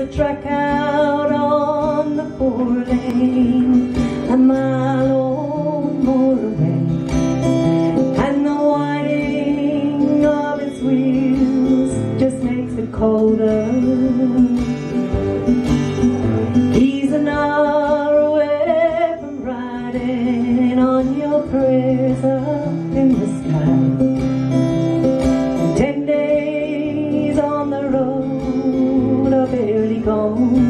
a track out on the four lane, a mile or more away, and the whining of its wheels just makes it colder. He's an hour away from riding on your prayers up in the sky. Ten days on the road 懂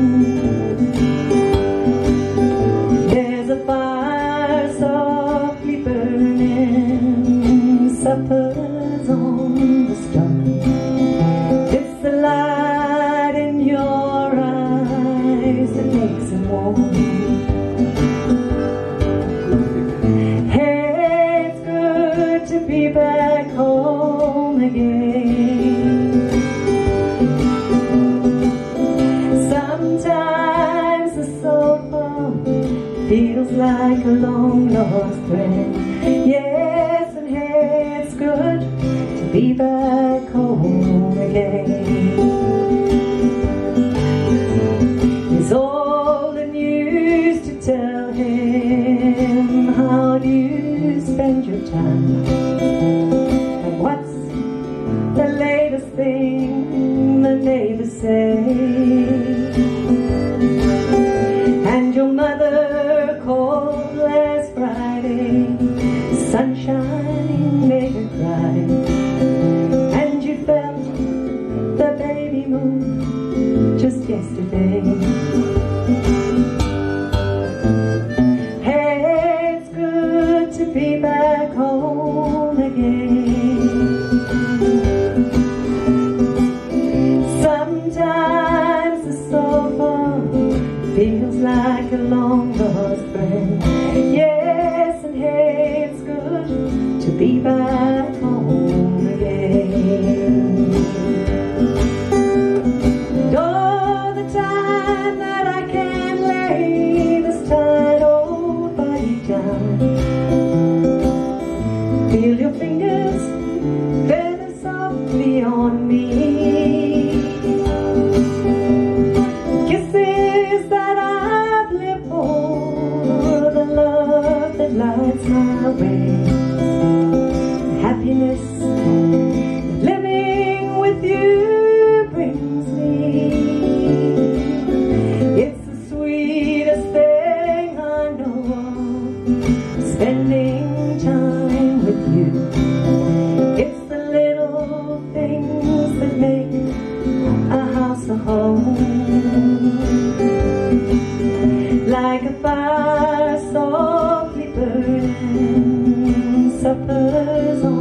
like a long lost friend. Yes, and hey, it's good to be back home again. It's all the news to tell him how do you spend your time and what's the latest thing the neighbors say. Sunshine softly on me. Kisses that I've lived for, the love that lights my way. like a fire softly burning, suffers on.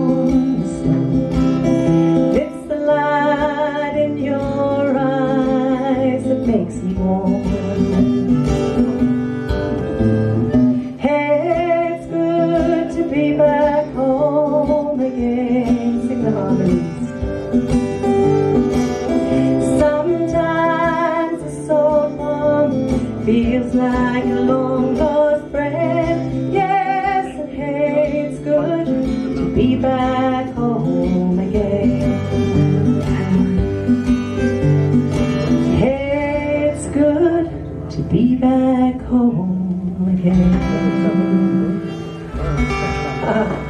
Like a long lost friend. Yes, and hey, it's good to be back home again. Hey, it's good to be back home again. Uh,